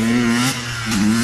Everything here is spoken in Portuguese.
Música